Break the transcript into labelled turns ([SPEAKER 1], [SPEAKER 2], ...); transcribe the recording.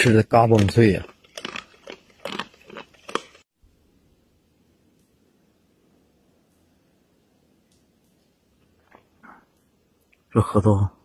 [SPEAKER 1] 吃的嘎嘣脆呀，这核桃。